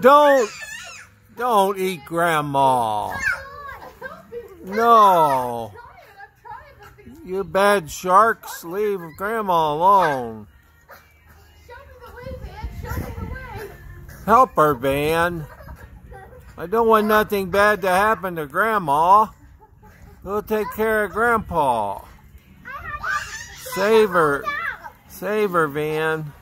Don't, don't eat Grandma. No. You bad sharks, leave Grandma alone. Help her, Van. I don't want nothing bad to happen to Grandma. We'll take care of Grandpa. Save her. Save her, Van.